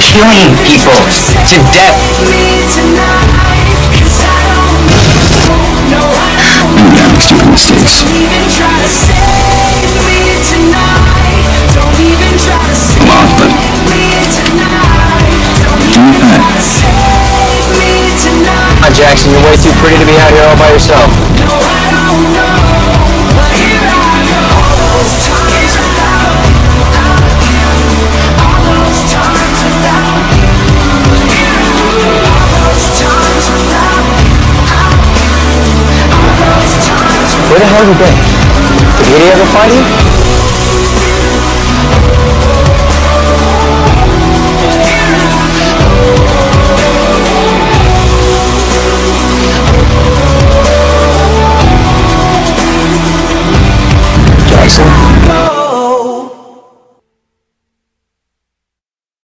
killing people to death. You make stupid mistakes. Come on, Jackson, you're way too pretty to be out here all by yourself. Where the hell have you been? Did Edie ever find you?